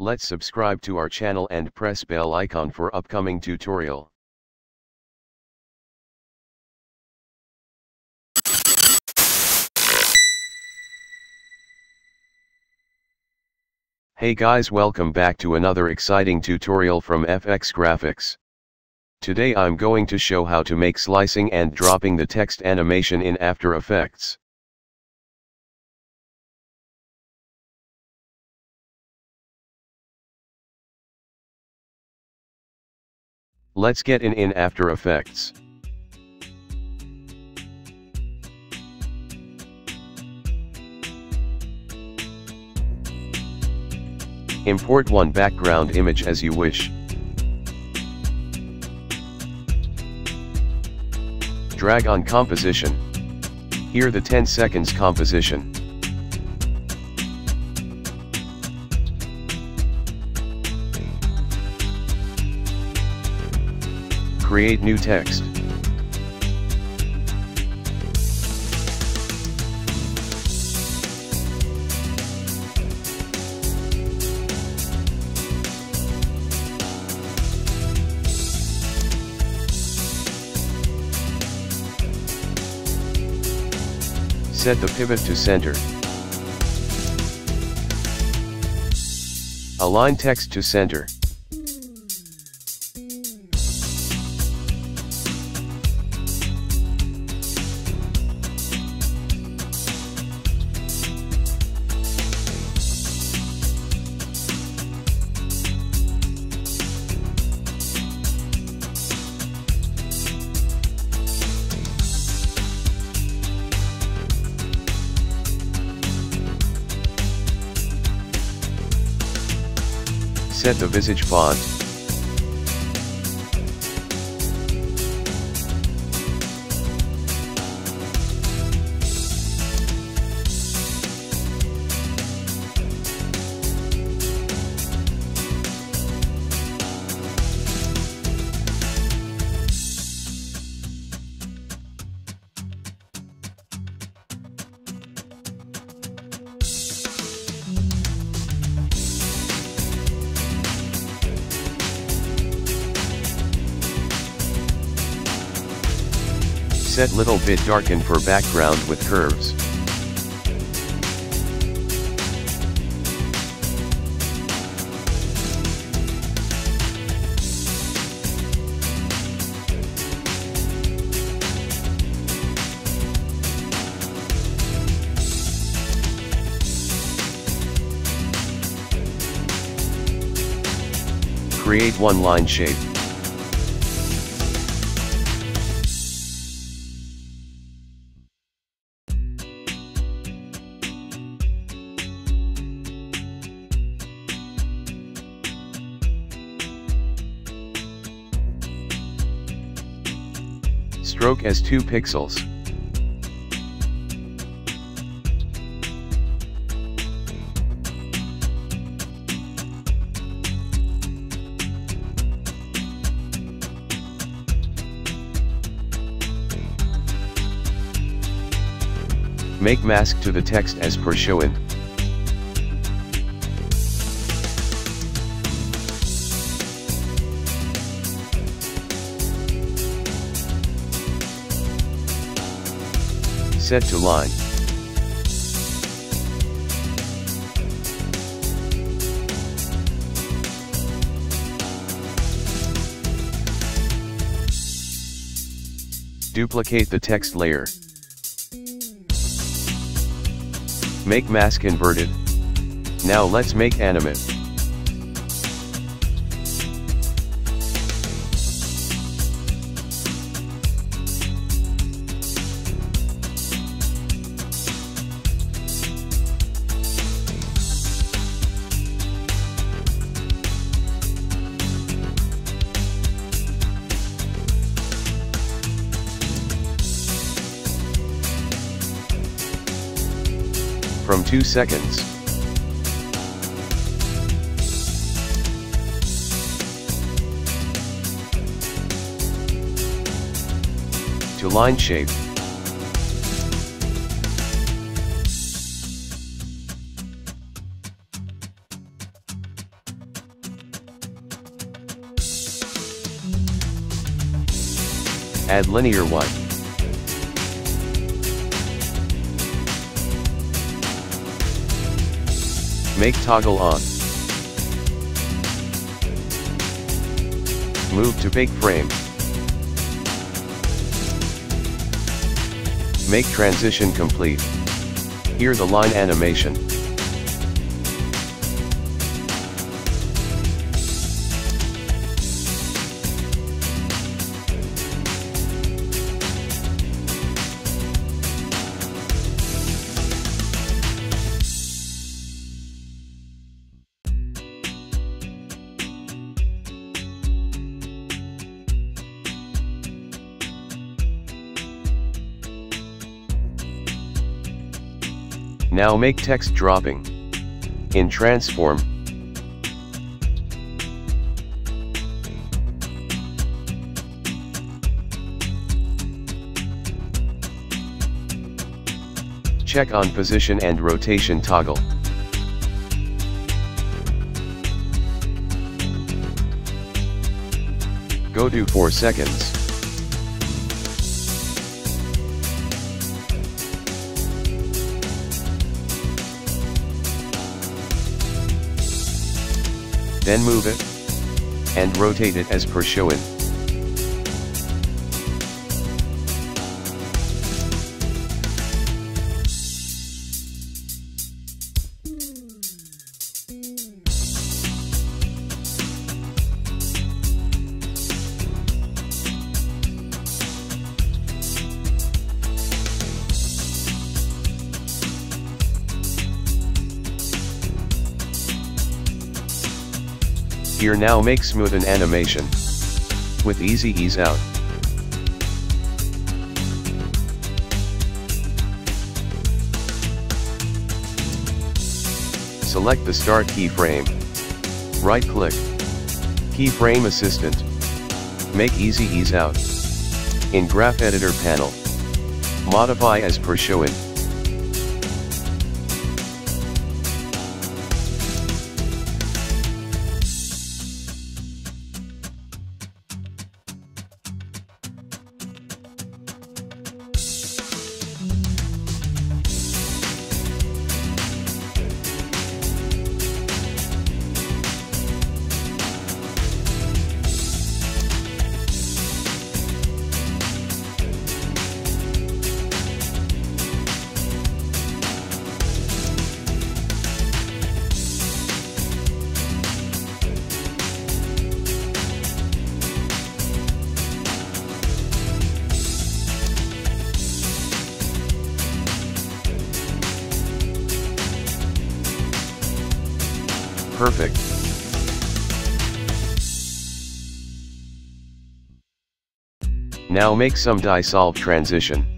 Let's subscribe to our channel and press bell icon for upcoming tutorial. Hey guys welcome back to another exciting tutorial from FX Graphix. Today I'm going to show how to make slicing and dropping the text animation in After Effects. Let's get in in After Effects. Import one background image as you wish. Drag on composition. Here the 10 seconds composition. Create new text. Set the pivot to center. Align text to center. Set the visage font. Set little bit darken for background with curves. Create one line shape. Stroke as 2 pixels. Make mask to the text as per shown. Set to line. Duplicate the text layer. Make mask inverted. Now let's make animate. from 2 seconds. To line shape. Add linear 1. Make toggle on. Move to bake frame. Make transition complete. Here the line animation. Now make text dropping. In transform, check on position and rotation toggle. Go to 4 seconds. Then move it. And rotate it as per shown. Here now make smooth an animation. With easy ease out. Select the start keyframe. Right click. Keyframe assistant. Make easy ease out. In graph editor panel. Modify as per shown. Now make some dissolve transition.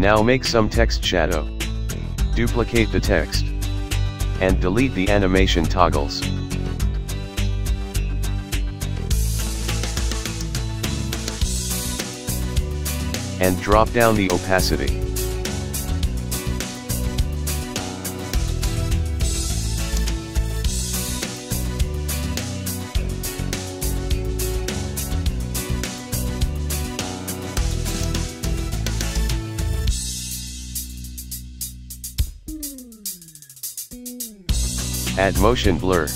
Now make some text shadow. Duplicate the text. And delete the animation toggles. And drop down the opacity. Add motion blur.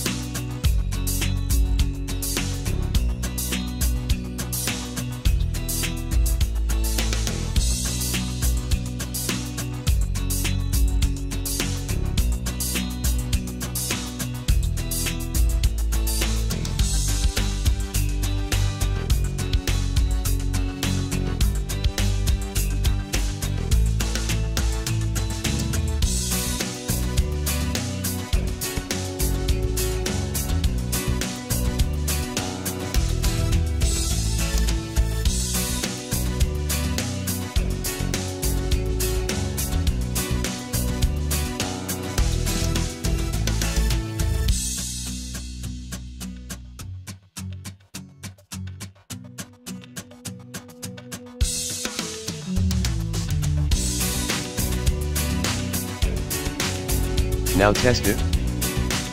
Now test it.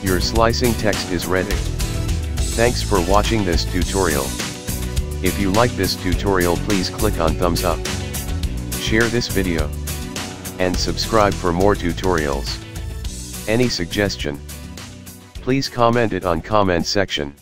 Your slicing text is ready. Thanks for watching this tutorial. If you like this tutorial please click on thumbs up. Share this video. And subscribe for more tutorials. Any suggestion? Please comment it on comment section.